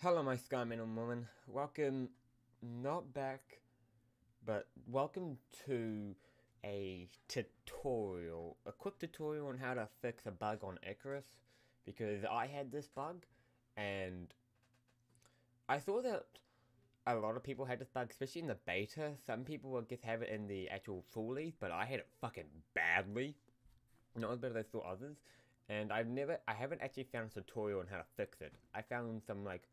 Hello, my Skyman and woman. Welcome, not back, but welcome to a tutorial, a quick tutorial on how to fix a bug on Icarus, because I had this bug, and I thought that a lot of people had this bug, especially in the beta. Some people would just have it in the actual full release, but I had it fucking badly. Not as bad as I thought others. And I've never, I haven't actually found a tutorial on how to fix it. I found some like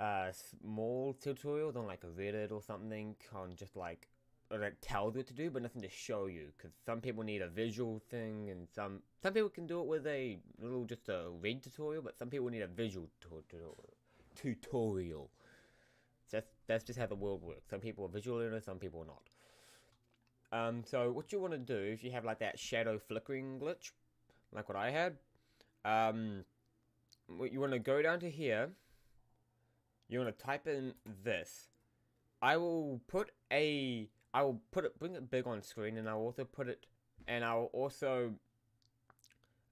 uh, small tutorials on like a Reddit or something on just like that tells what to do, but nothing to show you. Because some people need a visual thing, and some some people can do it with a little just a read tutorial, but some people need a visual tutorial. Tutorial. That's that's just how the world works. Some people are visual learners, some people are not. Um, so what you want to do if you have like that shadow flickering glitch, like what I had, um, you want to go down to here. You want to type in this. I will put a, I will put it, bring it big on screen, and I'll also put it, and I'll also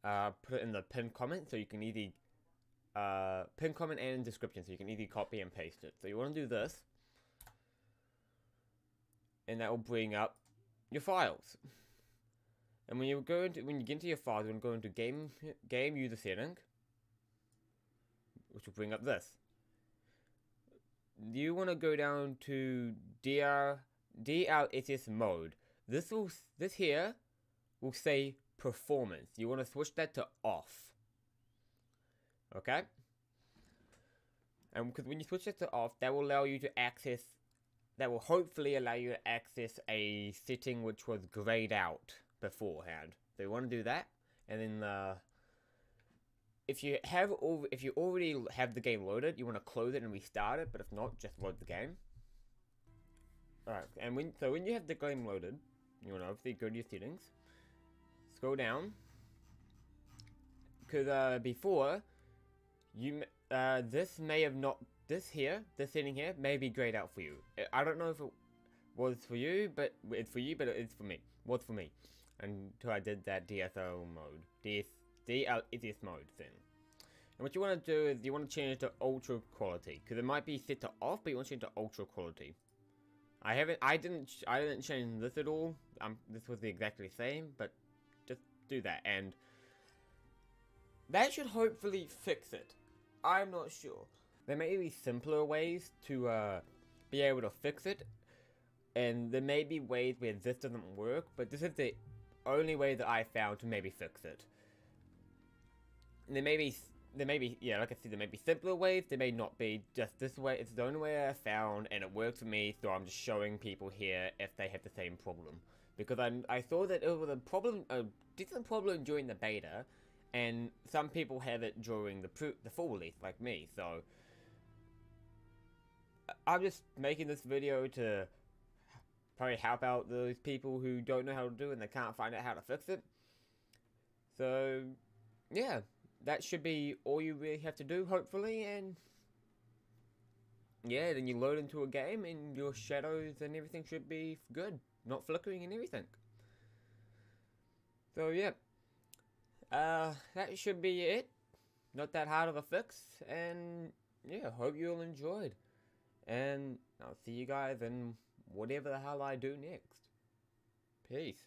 uh, put it in the pinned comment, so you can either uh, pin comment and in description, so you can either copy and paste it. So you want to do this, and that will bring up your files. And when you go into when you get into your files, you want to go into game game user setting, which will bring up this. You want to go down to DR DLSS mode. This will this here will say performance. You want to switch that to off. Okay. And because when you switch it to off, that will allow you to access that will hopefully allow you to access a setting which was grayed out beforehand. So you want to do that, and then uh, if you have all, if you already have the game loaded, you want to close it and restart it. But if not, just load the game. Alright, and when so when you have the game loaded, you want to obviously go to your settings, scroll down, because uh, before you uh, this may have not this here, this setting here, may be grayed out for you. I don't know if it was for you, but it's for you, but it's for me. Was for me until I did that DSO mode, DS mode thing. And what you want to do is you want to change it to ultra quality because it might be set to off, but you want to change it to ultra quality. I haven't, I didn't, I didn't change this at all. Um, this was the exactly same, but just do that, and that should hopefully fix it. I'm not sure. There may be simpler ways to uh, be able to fix it, and there may be ways where this doesn't work, but this is the only way that I found to maybe fix it. There may be, there may be, yeah, like I said, there may be simpler ways, there may not be, just this way, it's the only way I found, and it works for me, so I'm just showing people here if they have the same problem. Because I, I saw that it was a problem, a decent problem during the beta, and some people have it during the, the full release, like me, so... I'm just making this video to probably help out those people who don't know how to do it and they can't find out how to fix it. So, yeah, that should be all you really have to do, hopefully, and yeah, then you load into a game and your shadows and everything should be good, not flickering and everything. So, yeah, uh, that should be it. Not that hard of a fix, and yeah, hope you all enjoyed. And I'll see you guys in whatever the hell I do next. Peace.